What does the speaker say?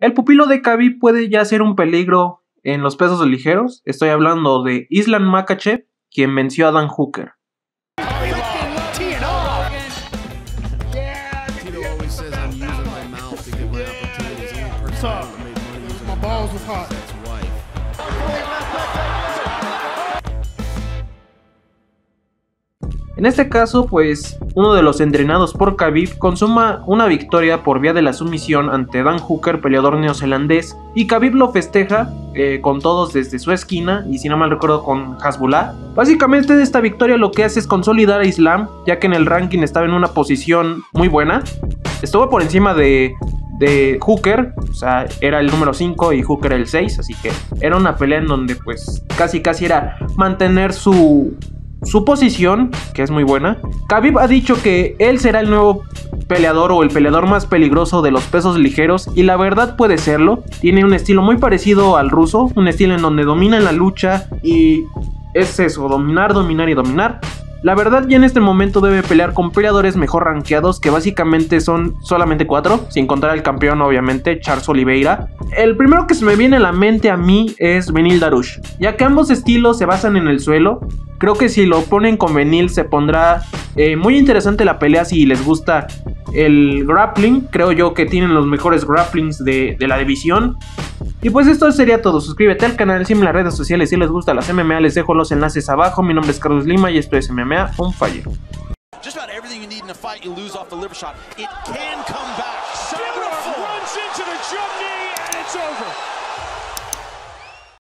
El pupilo de Khabib puede ya ser un peligro en los pesos ligeros. Estoy hablando de Islam Makachev, quien venció a Dan Hooker. En este caso, pues, uno de los entrenados por Khabib consuma una victoria por vía de la sumisión ante Dan Hooker, peleador neozelandés, y Khabib lo festeja eh, con todos desde su esquina, y si no mal recuerdo con Hasbullah. Básicamente esta victoria lo que hace es consolidar a Islam, ya que en el ranking estaba en una posición muy buena. Estuvo por encima de, de Hooker, o sea, era el número 5 y Hooker el 6, así que era una pelea en donde pues casi casi era mantener su su posición, que es muy buena. Khabib ha dicho que él será el nuevo peleador o el peleador más peligroso de los pesos ligeros y la verdad puede serlo. Tiene un estilo muy parecido al ruso, un estilo en donde domina la lucha y es eso, dominar, dominar y dominar. La verdad ya en este momento debe pelear con peleadores mejor rankeados que básicamente son solamente cuatro, sin contar al campeón obviamente, Charles Oliveira. El primero que se me viene a la mente a mí es Benil Darush, ya que ambos estilos se basan en el suelo. Creo que si lo ponen con Benil se pondrá eh, muy interesante la pelea si les gusta el grappling. Creo yo que tienen los mejores grapplings de, de la división. Y pues esto sería todo. Suscríbete al canal, sígueme en las redes sociales si les gusta las MMA. Les dejo los enlaces abajo. Mi nombre es Carlos Lima y esto es MMA On Fire. Just about everything you need in a fight, you lose off the liver shot. It can come back. Beautiful. Runs into the jump knee and it's over.